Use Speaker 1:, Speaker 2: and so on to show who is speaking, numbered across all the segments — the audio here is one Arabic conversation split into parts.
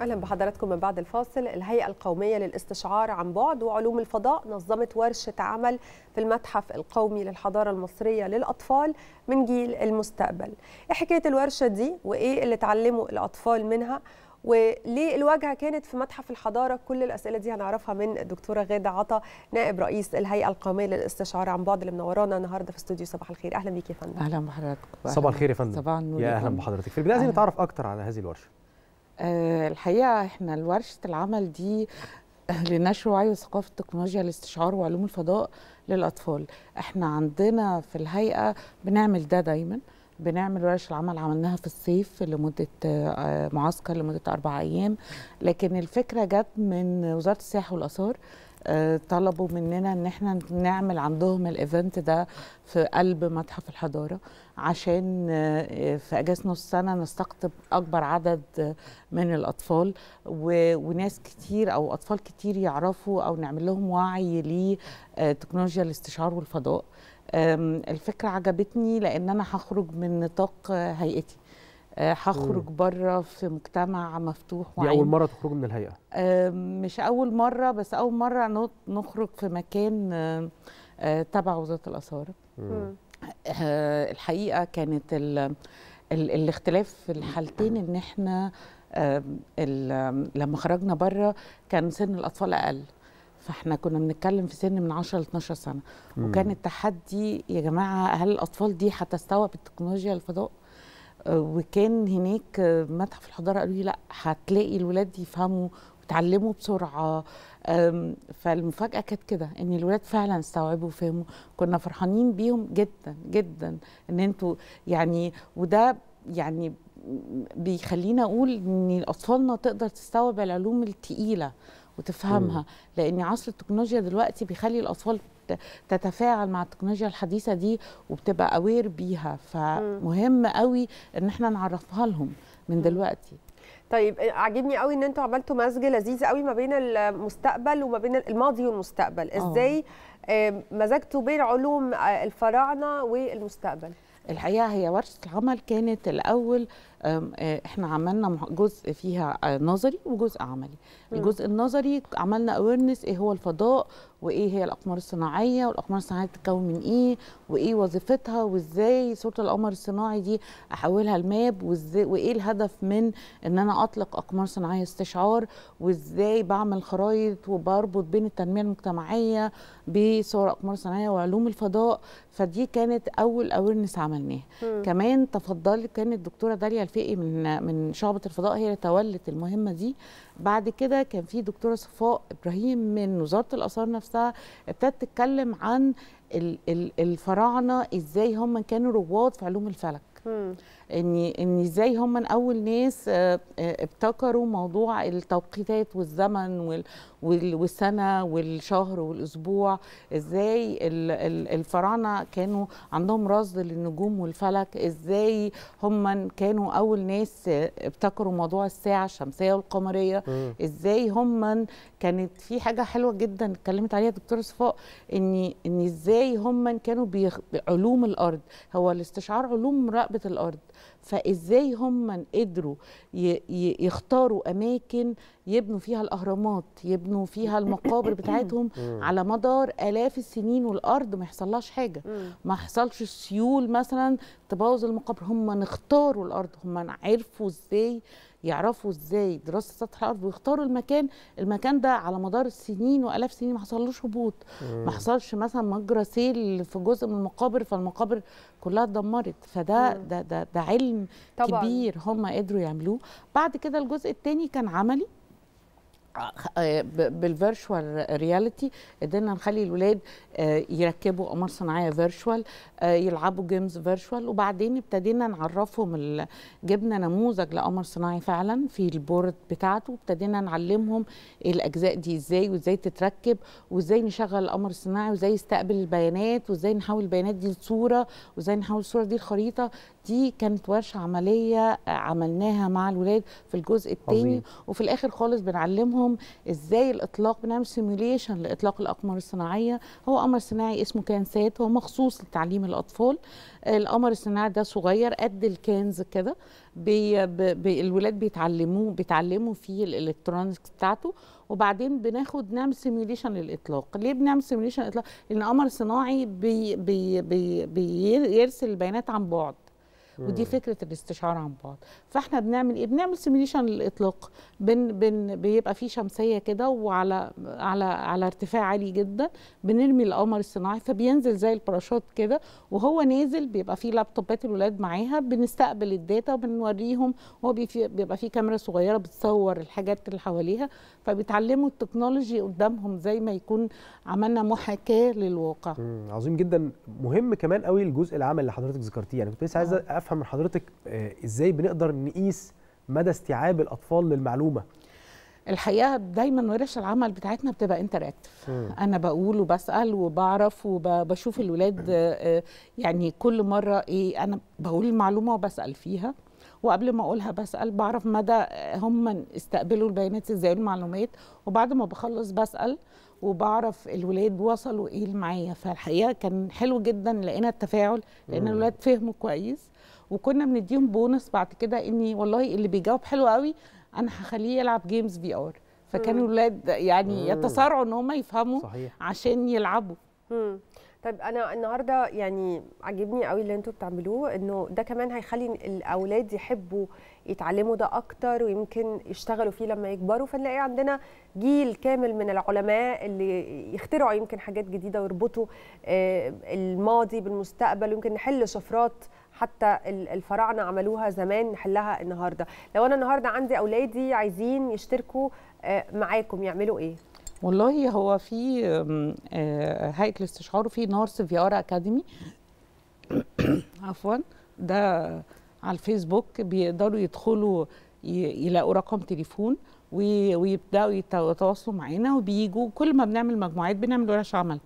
Speaker 1: أهلا بحضراتكم من بعد الفاصل. الهيئة القومية للاستشعار عن بعد وعلوم الفضاء نظمت ورشة عمل في المتحف القومي للحضارة المصرية للأطفال من جيل المستقبل. إيه حكاية الورشة دي وإيه اللي اتعلموا الأطفال منها؟ وليه الواجهة كانت في متحف الحضارة؟ كل الأسئلة دي هنعرفها من الدكتورة غادة عطا نائب رئيس الهيئة القومية للاستشعار عن بعد اللي منورانا النهارده في استوديو صباح الخير. أهلا بيك يا فندم.
Speaker 2: أهلا بحضرتك
Speaker 3: صباح الخير يا فندم.
Speaker 2: صباح النور
Speaker 3: يا
Speaker 2: أهلا.
Speaker 3: بحضرتك. في البداية عايزين نتعرف أكتر على هذه الورشة.
Speaker 2: آه الحقيقة إحنا ورشة العمل دي لنشر وعي وثقافة تكنولوجيا الاستشعار وعلوم الفضاء للأطفال. إحنا عندنا في الهيئة بنعمل ده دايما. بنعمل ورش العمل عملناها في الصيف لمدة آه، معسكر لمدة أربع أيام. لكن الفكرة جت من وزارة السياحة والآثار. طلبوا مننا إن إحنا نعمل عندهم الايفنت ده في قلب متحف الحضارة عشان آه، في اجازه نص سنة نستقطب أكبر عدد آه، من الأطفال وناس كتير أو أطفال كتير يعرفوا أو نعمل لهم وعي لتكنولوجيا الاستشعار والفضاء. الفكرة عجبتني لأن أنا هخرج من نطاق آه، هيئتي. آه، هخرج بره في مجتمع مفتوح
Speaker 3: دي أول مرة تخرجوا من الهيئة؟
Speaker 2: آه، مش أول مرة بس أول مرة نط- نخرج في مكان آه، آه، تبع وزارة الآثار
Speaker 1: مم.
Speaker 2: آه، الحقيقة كانت ال ال الاختلاف في الحالتين إن إحنا آه، ال- لما خرجنا بره كان سن الأطفال أقل. فإحنا كنا بنتكلم في سن من 10 ل 12 سنة.
Speaker 3: مم.
Speaker 2: وكان التحدي يا جماعة هل الأطفال دي هتستوعب التكنولوجيا الفضاء؟ وكان هناك متحف الحضاره قالوا لي لا هتلاقي الولاد يفهموا وتعلموا بسرعة. فالمفاجأة كانت كده إن الولاد فعلا استوعبوا وفهموا. كنا فرحانين بيهم جدا جدا إن أنتوا يعني وده يعني بيخلينا أقول إن أطفالنا تقدر تستوعب العلوم التقيلة وتفهمها. لأن عصر التكنولوجيا دلوقتي بيخلي الأطفال تتفاعل مع التكنولوجيا الحديثة دي وبتبقى اوير بيها فمهم قوي إن إحنا نعرفها لهم من دلوقتي.
Speaker 1: طيب عاجبني قوي إن أنتوا عملتوا مزج لذيذ قوي ما بين المستقبل وما بين الماضي والمستقبل.
Speaker 2: آه.
Speaker 1: إزاي مزجتوا بين علوم آه، الفراعنة والمستقبل؟
Speaker 2: الحقيقة هي ورشة العمل كانت الأول إحنا عملنا جزء فيها آه، نظري وجزء عملي. الجزء النظري عملنا اويرنس إيه هو الفضاء وإيه هي الأقمار الصناعية والأقمار الصناعية بتتكون من إيه وإيه وظيفتها وإزاي صورة القمر الصناعي دي أحولها لماب وإزاي وإيه الهدف من إن أنا أطلق أقمار صناعية استشعار وإزاي بعمل خرائط وبربط بين التنمية المجتمعية بصور أقمار صناعية وعلوم الفضاء فدي كانت أول اويرنس عملناها. كمان تفضلت كانت الدكتورة داليا الفقي من من شعبة الفضاء هي اللي تولت المهمة دي. بعد كده كان في دكتورة صفاء إبراهيم من وزارة الآثار نفسها ابتدت تتكلم عن الفراعنة إزاي هم كانوا رواد في علوم الفلك. إن إن إزاي هم أول ناس آه، آه، ابتكروا موضوع التوقيتات والزمن وال- وال- والسنة والشهر والأسبوع. إزاي ال- ال- الفراعنة كانوا عندهم رصد للنجوم والفلك. إزاي هم كانوا أول ناس آه، ابتكروا موضوع الساعة الشمسية
Speaker 3: والقمرية.
Speaker 2: إزاي هم كانت في حاجة حلوة جدا اتكلمت عليها دكتوره صفاء. إن إن إزاي هم كانوا بيخ... علوم الأرض. هو الاستشعار علوم مراقبه الأرض. فإزاي هم قدروا. يختاروا أماكن يبنوا فيها الأهرامات يبنوا فيها المقابر بتاعتهم على مدار آلاف السنين والأرض ما يحصلهاش
Speaker 1: حاجة.
Speaker 2: ما حصلش سيول مثلا تبوظ المقابر. هم نختاروا الأرض. هم عرفوا إزاي يعرفوا إزاي دراسة سطح الأرض ويختاروا المكان. المكان ده على مدار السنين وآلاف السنين ما حصلوش هبوط. ما حصلش مثلا مجرى سيل في جزء من المقابر فالمقابر كلها اتدمرت. فده. ده ده, ده علم
Speaker 1: طبعاً.
Speaker 2: كبير هم قدروا يعملوه بعد كده الجزء الثاني كان عملي بال virtual reality قدرنا نخلي الولاد آه، يركبوا قمر صناعية virtual يلعبوا games virtual وبعدين ابتدينا نعرفهم جبنا نموذج لقمر صناعي فعلا في ال board بتاعته وابتدينا نعلمهم الأجزاء دي إزاي وإزاي تتركب وإزاي نشغل القمر الصناعي وإزاي يستقبل البيانات وإزاي نحول البيانات دي لصورة وإزاي نحول الصورة دي لخريطة دي كانت ورشة عملية عملناها مع الولاد في الجزء الثاني. وفي الآخر خالص بنعلمهم إزاي الإطلاق بنعمل simulation لإطلاق الأقمار الصناعية. هو قمر صناعي اسمه كانسات هو مخصوص لتعليم الأطفال. القمر الصناعي ده صغير قد ال cans كده بي بي الولاد بيتعلموه بيتعلموا فيه ال electronics بتاعته. وبعدين بناخد نعمل simulation للإطلاق. ليه بنعمل simulation للإطلاق؟ لأن القمر الصناعي بي بي بي بيرسل البيانات عن بعد. ودي فكرة الاستشعار عن بعد. فاحنا بنعمل إيه؟ بنعمل simulation للإطلاق. بن بن بيبقى في شمسية كده وعلى على على ارتفاع عالي جدا. بنرمي القمر الصناعي فبينزل زي الباراشوت كده. وهو نازل بيبقى في لابتوبات الولاد معاها. بنستقبل ال data وبنوريهم. هو بيبقى في كاميرا صغيرة بتصور الحاجات اللي حواليها. فبيتعلموا ال technology قدامهم زي ما يكون عملنا محاكاة للواقع.
Speaker 3: عظيم جدا. مهم كمان قوي الجزء العملي اللي حضرتك ذكرتيه. يعني كنت لسه عايزه أفهم من حضرتك آه إزاي بنقدر نقيس مدى استيعاب الأطفال للمعلومة؟
Speaker 2: الحقيقة دايما ورش العمل بتاعتنا بتبقى انتراكتيف أنا بقول وبسأل وبعرف وبشوف الولاد يعني كل مرة إيه أنا بقول المعلومة وبسأل فيها وقبل ما أقولها بسأل بعرف مدى هم استقبلوا البيانات إزاي المعلومات وبعد ما بخلص بسأل وبعرف الولاد وصلوا إيه معايا. فالحقيقة كان حلو جدا لقينا التفاعل لأن الولاد فهموا كويس. وكنا بنديهم بونص بعد كده إني والله اللي بيجاوب حلو قوي أنا هخليه يلعب games VR فكان الولاد يعني يتسارعوا إن هم يفهموا
Speaker 3: صحيح.
Speaker 2: عشان يلعبوا.
Speaker 1: طيب أنا النهارده يعني عجبني قوي اللي أنتوا بتعملوه إنه ده كمان هيخلي الأولاد يحبوا يتعلموا ده أكتر ويمكن يشتغلوا فيه لما يكبروا. فنلاقي عندنا جيل كامل من العلماء اللي يخترعوا يمكن حاجات جديدة ويربطوا الماضي بالمستقبل. ويمكن نحل شفرات حتى الفراعنة عملوها زمان نحلها النهارده. لو أنا النهارده عندي أولادي عايزين يشتركوا معاكم يعملوا إيه؟
Speaker 2: والله هو في هيئة الاستشعار وفي نورس في آر أكاديمي. عفوا. ده على الفيسبوك. بيقدروا يدخلوا يلاقوا رقم تليفون ويبدأوا يتواصلوا معانا وبيجوا. كل ما بنعمل مجموعات بنعمل ورش عمل.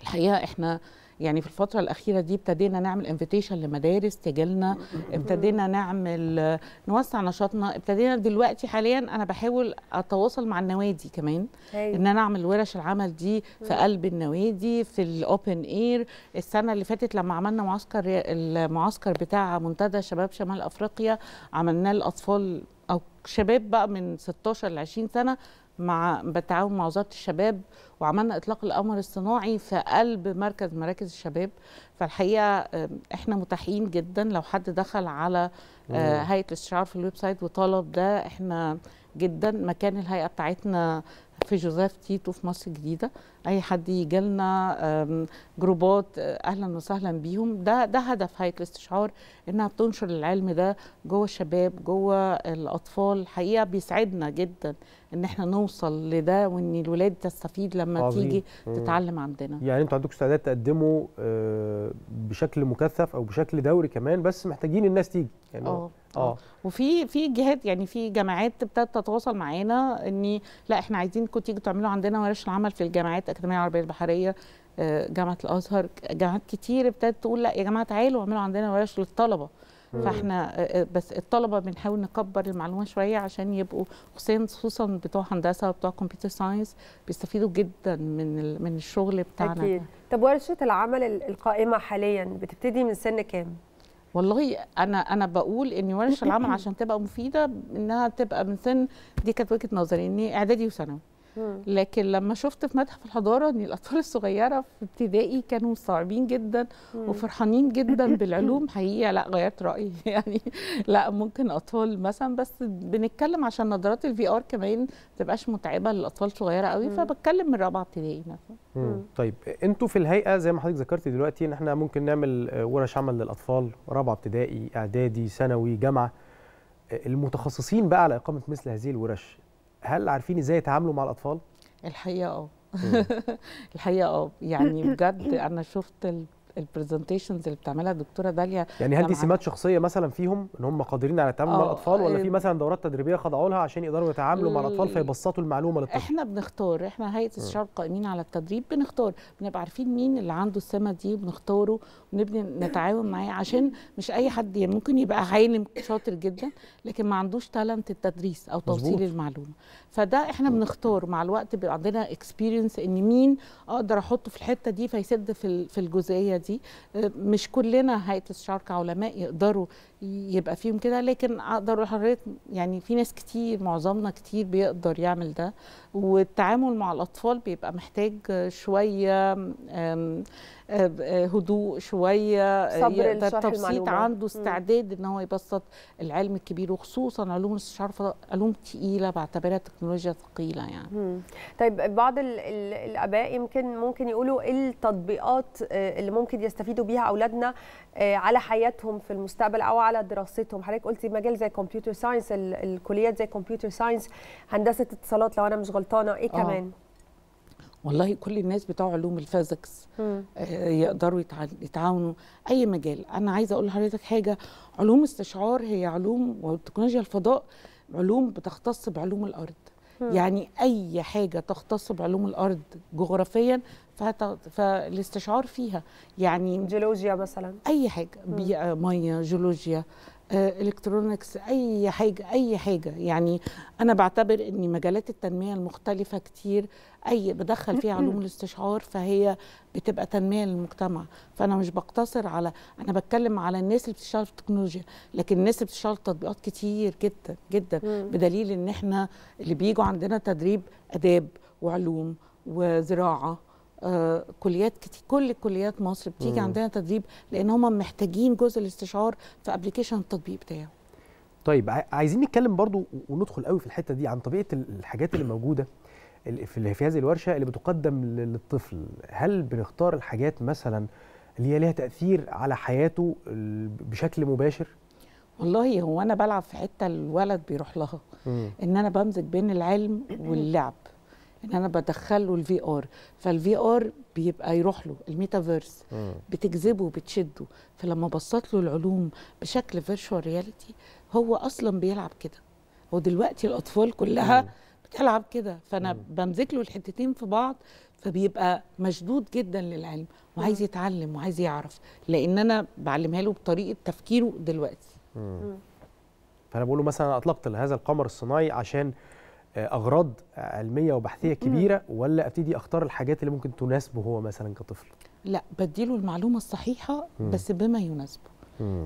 Speaker 2: الحقيقة إحنا يعني في الفترة الأخيرة دي ابتدينا نعمل انفيتيشن لمدارس تجيلنا ابتدينا نعمل نوسع نشاطنا. ابتدينا دلوقتي حاليا أنا بحاول أتواصل مع النوادي كمان هي. إن أنا أعمل ورش العمل دي في قلب النوادي في الأوبن إير السنة اللي فاتت لما عملنا معسكر المعسكر بتاع منتدى شباب شمال أفريقيا عملناه للأطفال أو شباب بقى من 16 ل 20 سنة مع بالتعاون مع وزارة الشباب. وعملنا إطلاق القمر الصناعي في قلب مركز مراكز الشباب. فالحقيقة إحنا متاحين جدا لو حد دخل على هيئة الاستشعار في ال website وطلب ده. إحنا جدا مكان الهيئة بتاعتنا في جوزيف تيتو في مصر الجديدة. أي حد يجي لنا جروبات أهلا وسهلا بيهم. ده ده هدف هيئة الاستشعار إنها بتنشر العلم ده جوه الشباب جوه الأطفال. الحقيقة بيسعدنا جدا إن إحنا نوصل لده وإن الولاد تستفيد لما عظيم. تيجي تتعلم عندنا.
Speaker 3: يعني أنتوا عندكم استعداد تقدموا بشكل مكثف أو بشكل دوري كمان بس محتاجين الناس تيجي.
Speaker 2: يعني آه آه. وفي في جهات يعني في جامعات ابتدت تتواصل معانا ان لا إحنا عايزينكم تيجوا تعملوا عندنا ورش العمل في الجامعات الأكاديمية العربية البحرية جامعة الأزهر جامعات كتير ابتدت تقول لا يا جماعة تعالوا اعملوا عندنا ورش للطلبة. فاحنا بس الطلبة بنحاول نكبر المعلومة شوية عشان يبقوا خصوصا بتوع هندسة وبتوع كمبيوتر ساينس بيستفيدوا جدا من من الشغل بتاعنا.
Speaker 1: أكيد. طب ورشة العمل القائمة حاليا بتبتدي من سن كام؟
Speaker 2: والله أنا أنا بقول إن ورش العمل عشان تبقى مفيدة إنها تبقى من سن دي كانت وجهة نظري ان إعدادي وثانوي. لكن لما شفت في متحف الحضارة إن الأطفال الصغيرة في ابتدائي كانوا صعبين جدا وفرحانين جدا بالعلوم حقيقه لا غيرت رأيي. يعني لا ممكن أطفال مثلا بس بنتكلم عشان نظارات ال VR كمان ما تبقاش متعبة للأطفال الصغيره قوي فبتكلم من رابعة ابتدائي مثلا.
Speaker 3: طيب أنتوا في الهيئة زي ما حضرتك ذكرتي دلوقتي إن إحنا ممكن نعمل ورش عمل للأطفال رابعة ابتدائي إعدادي ثانوي جامعة. المتخصصين بقى على إقامة مثل هذه الورش هل عارفين إزاي يتعاملوا مع الأطفال؟
Speaker 2: الحقيقة آه. الحقيقة آه. يعني بجد أنا شفت ال presentations اللي بتعملها الدكتورة داليا
Speaker 3: يعني هل دي. سمات شخصية مثلا فيهم إن هم قادرين على التعامل مع
Speaker 2: آه،
Speaker 3: الأطفال ولا
Speaker 2: آه،
Speaker 3: في مثلا دورات تدريبية خضعوا لها عشان يقدروا يتعاملوا مع الأطفال
Speaker 2: ال-
Speaker 3: فيبسطوا المعلومة للطفل؟
Speaker 2: إحنا بنختار إحنا هيئة استشعار القائمين على التدريب بنختار. بنبقى عارفين مين اللي عنده السمة دي بنختاره ونبني نتعاون معاه عشان مش أي حد يعني ممكن يبقى عالم شاطر جدا لكن ما عندوش talent التدريس أو توصيل. المعلومة. فده إحنا بنختار. مع الوقت بيبقى عندنا اكسبيرينس إن مين أقدر أحطه في الحتة دي فيسد في الجزئية دي آه، مش كلنا هيئة استشار كعلماء يقدروا يبقى فيهم كده لكن أقدر أقول لحضرتك يعني في ناس كتير معظمنا كتير بيقدر يعمل ده والتعامل مع الأطفال بيبقى محتاج شوية آه، هدوء شوية
Speaker 1: صبر
Speaker 2: يقدر تبسيط. عنده. استعداد إن هو يبسط العلم الكبير وخصوصا علوم الاستشعار الفضاء علوم تقيلة بعتبرها تكنولوجيا ثقيلة يعني
Speaker 1: مم. طيب بعض ال ال الآباء يمكن ممكن يقولوا إيه التطبيقات آه، اللي ممكن يستفيدوا بيها أولادنا آه، على حياتهم في المستقبل أو على دراستهم حضرتك قلتي مجال زي computer science ال- الكليات زي computer science هندسة اتصالات لو أنا مش غلطانة إيه
Speaker 2: آه.
Speaker 1: كمان
Speaker 2: والله كل الناس بتوع علوم ال physics
Speaker 1: مم.
Speaker 2: آه، يقدروا يتع- يتعاونوا أي مجال أنا عايزة أقول لحضرتك حاجة علوم استشعار هي علوم وتكنولوجيا الفضاء علوم بتختص بعلوم
Speaker 1: الأرض.
Speaker 2: يعني أي حاجة تختص بعلوم الأرض جغرافيا فهت- فالاستشعار فيها. يعني
Speaker 1: جيولوجيا مثلا؟
Speaker 2: أي حاجة بيئة مية جيولوجيا آه، الكترونكس أي حاجة أي حاجة. يعني أنا بعتبر إن مجالات التنمية المختلفة كتير أي بدخل فيها علوم الاستشعار فهي بتبقى تنمية للمجتمع. فأنا مش بقتصر على أنا بتكلم على الناس اللي بتشتغل في التكنولوجيا لكن الناس اللي بتشتغل في تطبيقات كتير جدا جدا.
Speaker 1: مم.
Speaker 2: بدليل إن إحنا اللي بيجوا عندنا تدريب آداب وعلوم وزراعة. آه كليات كتير كل كليات مصر بتيجي
Speaker 3: مم.
Speaker 2: عندنا تدريب لأن هم محتاجين جزء الاستشعار في ابلكيشن التطبيق بتاعه.
Speaker 3: طيب عايزين نتكلم برضو وندخل قوي في الحتة دي عن طبيعة ال- الحاجات اللي موجودة في في هذه الورشة اللي بتقدم لل- للطفل. هل بنختار الحاجات مثلا اللي هي ليها تأثير على حياته بشكل مباشر؟
Speaker 2: والله هو أنا بلعب في حتة الولد بيروح لها. إن أنا بمزج بين العلم واللعب. إن أنا بدخله ال VR فال VR بيبقى يروح له. الميتافيرس بتجذبه بتشده فلما بسط له العلوم بشكل virtual reality هو أصلا بيلعب كده. هو دلوقتي الأطفال كلها
Speaker 3: مم.
Speaker 2: بتلعب كده. فأنا
Speaker 3: مم.
Speaker 2: بمزج له الحتتين في بعض فبيبقى مشدود جدا للعلم وعايز يتعلم وعايز يعرف. لأن أنا بعلمها له بطريقة تفكيره دلوقتي.
Speaker 3: فأنا بقول له مثلا أطلقت هذا القمر الصناعي عشان أغراض علمية وبحثية كبيرة ولا أبتدي أختار الحاجات اللي ممكن تناسبه هو مثلا كطفل؟
Speaker 2: لا بديله المعلومة
Speaker 3: الصحيحة.
Speaker 2: بس بما يناسبه.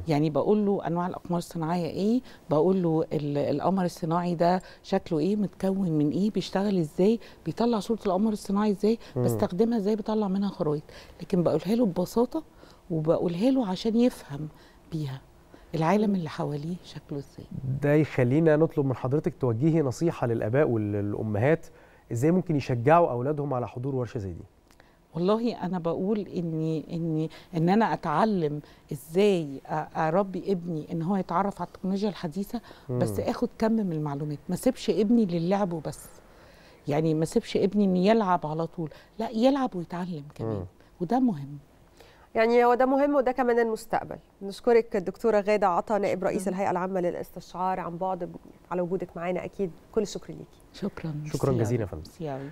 Speaker 2: يعني بقول له أنواع الأقمار الصناعية إيه؟ بقول له ال- القمر الصناعي ده شكله إيه؟ متكون من إيه؟ بيشتغل إزاي؟ بيطلع صورة القمر الصناعي
Speaker 3: إزاي.
Speaker 2: بستخدمها إزاي؟ بطلع منها خرايط لكن بقولها له ببساطة وبقولها له عشان يفهم بيها. العالم اللي حواليه شكله إزاي؟
Speaker 3: ده يخلينا نطلب من حضرتك توجهي نصيحة للآباء والامهات إزاي ممكن يشجعوا أولادهم على حضور ورشة زي دي.
Speaker 2: والله أنا بقول إني إني إن أنا أتعلم إزاي أربي ابني إن هو يتعرف على التكنولوجيا الحديثة بس. آخد كم من المعلومات. ما سيبش ابني للعب وبس. يعني ما سيبش ابني ان يلعب على طول. لا يلعب ويتعلم كمان. وده مهم.
Speaker 1: يعني هو ده مهم وده كمان المستقبل. نشكرك الدكتورة غادة عطا نائب رئيس الهيئة العامة للإستشعار عن بعد على وجودك معانا أكيد. كل الشكر ليكي.
Speaker 2: شكرا.
Speaker 3: شكراً جزيلاً يا. فندم.